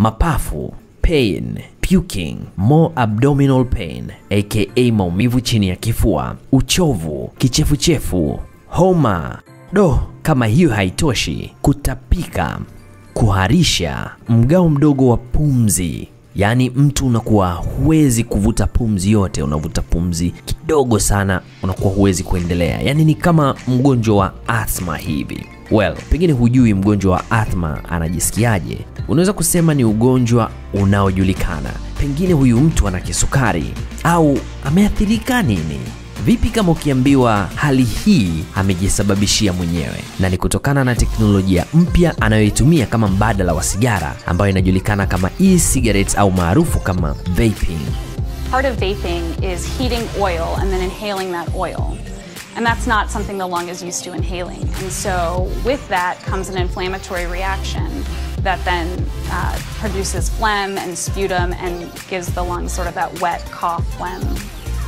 mapafu, pain, puking, more abdominal pain aka maumivu chini ya kifua, uchovu, kichefuchefu, homa. Do, kama hiyo haitoshi, kutapika, kuharisha, mgao mdogo wa pumzi, yaani mtu unakuwa huwezi kuvuta pumzi yote, unavuta pumzi kidogo sana, unakuwa huwezi kuendelea, yaani ni kama mgonjwa wa asthma hivi. Well, pengine hujui mgonjwa wa athma anajisikiaje. Unaweza kusema ni ugonjwa unaojulikana, pengine huyu mtu ana kisukari au ameathirika nini. Vipi kama ukiambiwa hali hii amejisababishia mwenyewe na ni kutokana na teknolojia mpya anayoitumia kama mbadala wa sigara ambayo inajulikana kama e-cigarettes au maarufu kama vaping. Part of vaping is heating oil and then inhaling that oil. And that's not something the lung is used to inhaling. And so, with that comes an inflammatory reaction that then uh, produces phlegm and sputum and gives the lungs sort of that wet cough phlegm.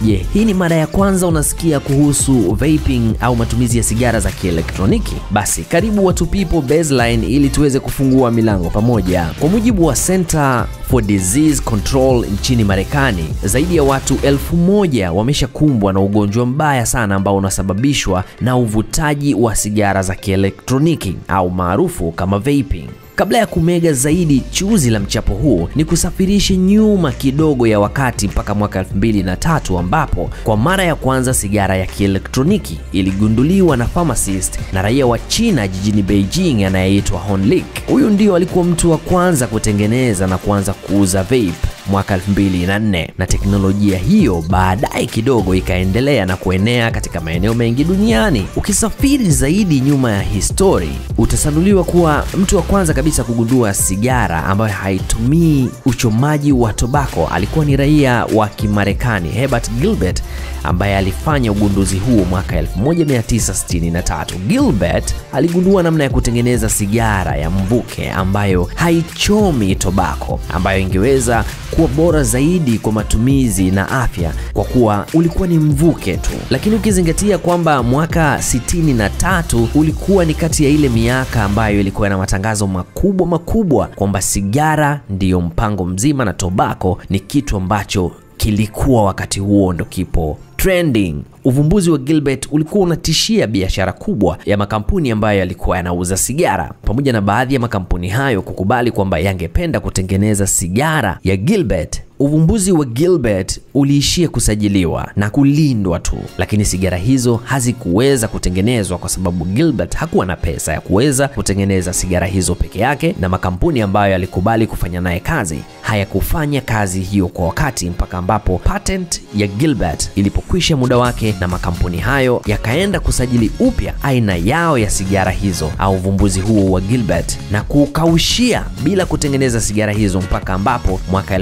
Je, yeah, hii ni mara ya kwanza unasikia kuhusu vaping au matumizi ya sigara za kielektroniki? Basi karibu Watu People Baseline ili tuweze kufungua milango pamoja. Kwa mujibu wa Center for Disease Control nchini Marekani, zaidi ya watu elfu moja wameshakumbwa na ugonjwa mbaya sana ambao unasababishwa na uvutaji wa sigara za kielektroniki au maarufu kama vaping. Kabla ya kumega zaidi chuzi la mchapo huo, ni kusafirishe nyuma kidogo ya wakati mpaka mwaka 2003 ambapo kwa mara ya kwanza sigara ya kielektroniki iligunduliwa na pharmacist na raia wa China jijini Beijing anayeitwa Hon Lik. Huyu ndio alikuwa mtu wa kwanza kutengeneza na kuanza kuuza vape mwaka 2004 na teknolojia hiyo baadaye kidogo ikaendelea na kuenea katika maeneo mengi duniani. Ukisafiri zaidi nyuma ya histori, utasanduliwa kuwa mtu wa kwanza kabisa kugundua sigara ambayo haitumii uchomaji wa tobako alikuwa ni raia wa Kimarekani Herbert Gilbert ambaye alifanya ugunduzi huo mwaka 1963. Gilbert aligundua namna ya kutengeneza sigara ya mvuke ambayo haichomi tobako ambayo ingeweza kuwa bora zaidi kwa matumizi na afya kwa kuwa ulikuwa ni mvuke tu. Lakini ukizingatia kwamba mwaka 63 ulikuwa ni kati ya ile miaka ambayo ilikuwa na matangazo makubwa makubwa kwamba sigara ndiyo mpango mzima na tobako ni kitu ambacho kilikuwa wakati huo ndo kipo trending. Uvumbuzi wa Gilbert ulikuwa unatishia biashara kubwa ya makampuni ambayo yalikuwa yanauza sigara, pamoja na baadhi ya makampuni hayo kukubali kwamba yangependa kutengeneza sigara ya Gilbert. Uvumbuzi wa Gilbert uliishia kusajiliwa na kulindwa tu, lakini sigara hizo hazikuweza kutengenezwa kwa sababu Gilbert hakuwa na pesa ya kuweza kutengeneza sigara hizo peke yake, na makampuni ambayo yalikubali kufanya naye kazi hayakufanya kazi hiyo kwa wakati, mpaka ambapo patent ya Gilbert ilipokwisha muda wake na makampuni hayo yakaenda kusajili upya aina yao ya sigara hizo au uvumbuzi huo wa Gilbert na kukaushia bila kutengeneza sigara hizo mpaka ambapo mwaka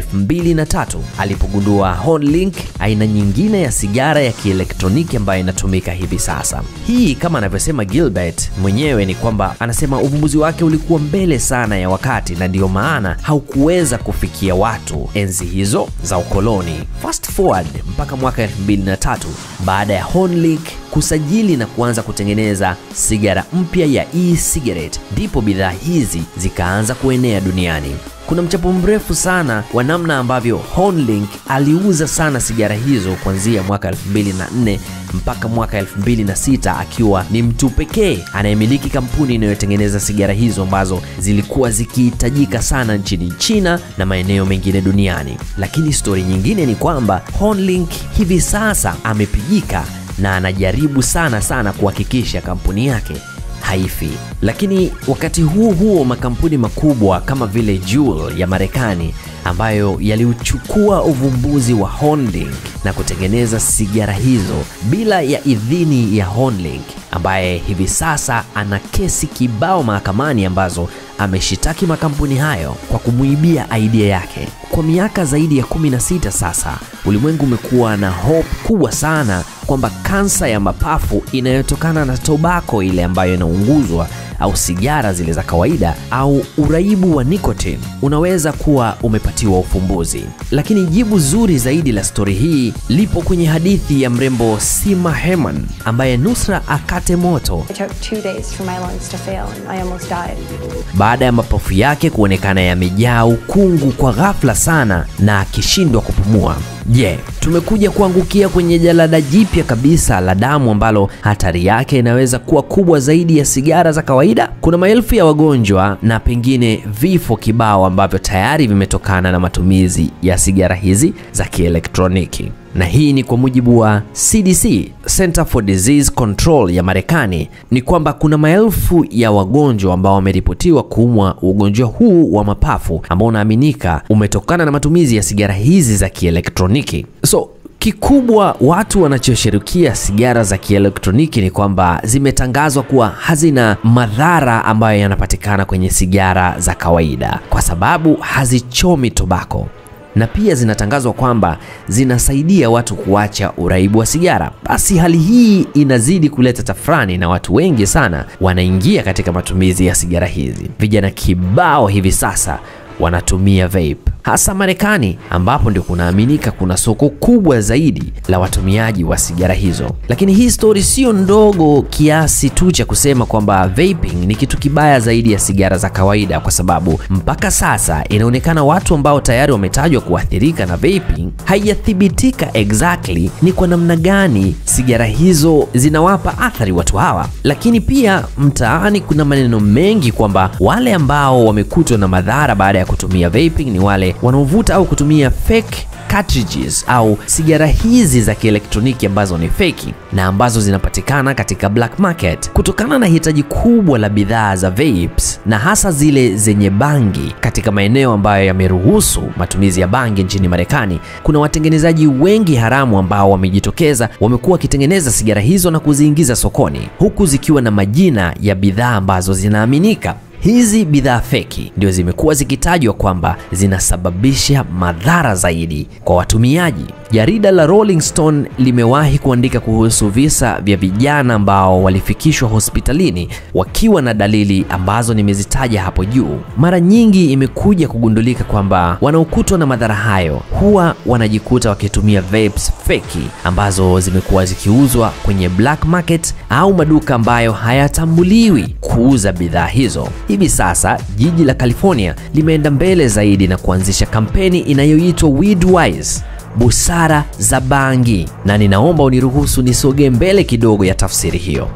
2003 alipogundua Hornlink, aina nyingine ya sigara ya kielektroniki ambayo inatumika hivi sasa. Hii kama anavyosema Gilbert mwenyewe ni kwamba anasema uvumbuzi wake ulikuwa mbele sana ya wakati na ndiyo maana haukuweza kufikia watu enzi hizo za ukoloni. Fast forward mpaka mwaka 2003 baada ya Hornlink kusajili na kuanza kutengeneza sigara mpya ya e-cigarette, ndipo bidhaa hizi zikaanza kuenea duniani. Kuna mchapo mrefu sana wa namna ambavyo Hornlink aliuza sana sigara hizo kuanzia mwaka 2004 mpaka mwaka 2006 akiwa ni mtu pekee anayemiliki kampuni inayotengeneza sigara hizo ambazo zilikuwa zikihitajika sana nchini China na maeneo mengine duniani. Lakini stori nyingine ni kwamba Hornlink hivi sasa amepigika na anajaribu sana sana kuhakikisha kampuni yake haifi. Lakini wakati huo huo makampuni makubwa kama vile Juul ya Marekani ambayo yaliuchukua uvumbuzi wa Hornlink na kutengeneza sigara hizo bila ya idhini ya Hornlink, ambaye hivi sasa ana kesi kibao mahakamani ambazo ameshitaki makampuni hayo kwa kumuibia idea yake. Kwa miaka zaidi ya 16 sasa, ulimwengu umekuwa na hope kubwa sana kwamba kansa ya mapafu inayotokana na tobako ile ambayo inaunguzwa au sigara zile za kawaida au uraibu wa nicotine unaweza kuwa umepatiwa ufumbuzi. Lakini jibu zuri zaidi la stori hii lipo kwenye hadithi ya mrembo Sima Heman ambaye nusra akate moto baada ya mapafu yake kuonekana yamejaa ukungu kwa ghafla sana na akishindwa kupumua. Je, yeah, tumekuja kuangukia kwenye jalada jipya kabisa la damu ambalo hatari yake inaweza kuwa kubwa zaidi ya sigara za kawaida? Kuna maelfu ya wagonjwa na pengine vifo kibao ambavyo tayari vimetokana na matumizi ya sigara hizi za kielektroniki na hii ni kwa mujibu wa CDC, Center for Disease Control ya Marekani, ni kwamba kuna maelfu ya wagonjwa ambao wameripotiwa kuumwa ugonjwa huu wa mapafu ambao unaaminika umetokana na matumizi ya sigara hizi za kielektroniki. So kikubwa watu wanachoshirikia sigara za kielektroniki ni kwamba zimetangazwa kuwa hazina madhara ambayo yanapatikana kwenye sigara za kawaida kwa sababu hazichomi tobako na pia zinatangazwa kwamba zinasaidia watu kuacha uraibu wa sigara. Basi hali hii inazidi kuleta tafrani na watu wengi sana wanaingia katika matumizi ya sigara hizi. Vijana kibao hivi sasa wanatumia vape hasa Marekani ambapo ndio kunaaminika kuna soko kubwa zaidi la watumiaji wa sigara hizo. Lakini hii stori sio ndogo kiasi tu cha kusema kwamba vaping ni kitu kibaya zaidi ya sigara za kawaida, kwa sababu mpaka sasa inaonekana watu ambao tayari wametajwa kuathirika na vaping, haijathibitika exactly ni kwa namna gani sigara hizo zinawapa athari watu hawa. Lakini pia mtaani kuna maneno mengi kwamba wale ambao wamekutwa na madhara baada ya kutumia vaping ni wale wanaovuta au kutumia fake cartridges au sigara hizi za kielektroniki ambazo ni feki na ambazo zinapatikana katika black market kutokana na hitaji kubwa la bidhaa za vapes na hasa zile zenye bangi katika maeneo ambayo yameruhusu matumizi ya bangi nchini Marekani. Kuna watengenezaji wengi haramu ambao wamejitokeza, wamekuwa wakitengeneza sigara hizo na kuziingiza sokoni huku zikiwa na majina ya bidhaa ambazo zinaaminika Hizi bidhaa feki ndio zimekuwa zikitajwa kwamba zinasababisha madhara zaidi kwa watumiaji. Jarida la Rolling Stone limewahi kuandika kuhusu visa vya vijana ambao walifikishwa hospitalini wakiwa na dalili ambazo nimezitaja hapo juu. Mara nyingi imekuja kugundulika kwamba wanaokutwa na madhara hayo huwa wanajikuta wakitumia vapes feki ambazo zimekuwa zikiuzwa kwenye black market au maduka ambayo hayatambuliwi kuuza bidhaa hizo. Hivi sasa jiji la California limeenda mbele zaidi na kuanzisha kampeni inayoitwa Weedwise busara za bangi, na ninaomba uniruhusu nisogee mbele kidogo ya tafsiri hiyo.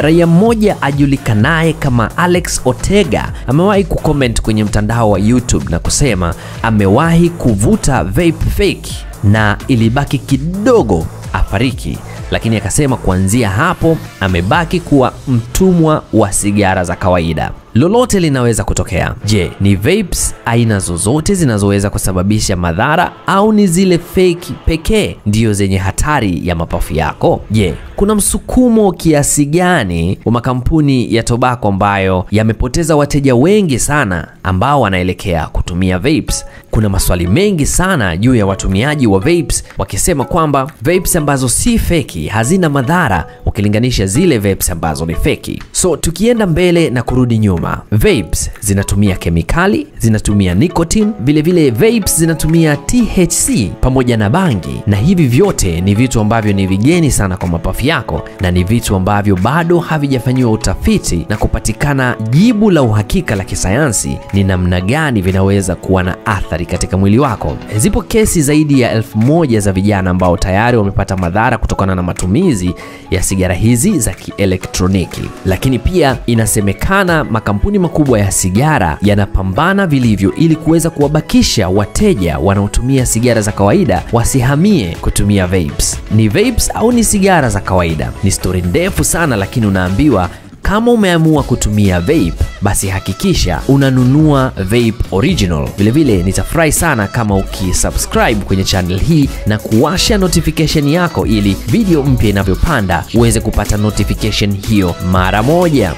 Raia mmoja ajulikanaye kama Alex Ortega amewahi kucomment kwenye mtandao wa YouTube na kusema amewahi kuvuta vape fake na ilibaki kidogo afariki, lakini akasema kuanzia hapo amebaki kuwa mtumwa wa sigara za kawaida. Lolote linaweza kutokea. Je, ni vapes aina zozote zinazoweza kusababisha madhara au ni zile fake pekee ndiyo zenye hatari ya mapafu yako? Je, kuna msukumo kiasi gani wa makampuni ya tobako ambayo yamepoteza wateja wengi sana ambao wanaelekea kutumia vapes? Kuna maswali mengi sana juu ya watumiaji wa vapes wakisema kwamba vapes ambazo si feki hazina madhara ukilinganisha zile vapes ambazo ni feki. So tukienda mbele na kurudi nyuma Vapes zinatumia kemikali, zinatumia nicotine, vile vile vapes zinatumia THC pamoja na bangi, na hivi vyote ni vitu ambavyo ni vigeni sana kwa mapafu yako na ni vitu ambavyo bado havijafanyiwa utafiti na kupatikana jibu la uhakika la kisayansi ni namna gani vinaweza kuwa na athari katika mwili wako. Zipo kesi zaidi ya elfu moja za vijana ambao tayari wamepata madhara kutokana na matumizi ya sigara hizi za kielektroniki, lakini pia inasemekana makampuni makubwa ya sigara yanapambana vilivyo ili kuweza kuwabakisha wateja wanaotumia sigara za kawaida wasihamie kutumia vapes. Ni vapes au ni sigara za kawaida? Ni stori ndefu sana, lakini unaambiwa kama umeamua kutumia vape basi hakikisha unanunua vape original. Vilevile nitafurahi sana kama ukisubscribe kwenye channel hii na kuwasha notification yako ili video mpya inavyopanda uweze kupata notification hiyo mara moja.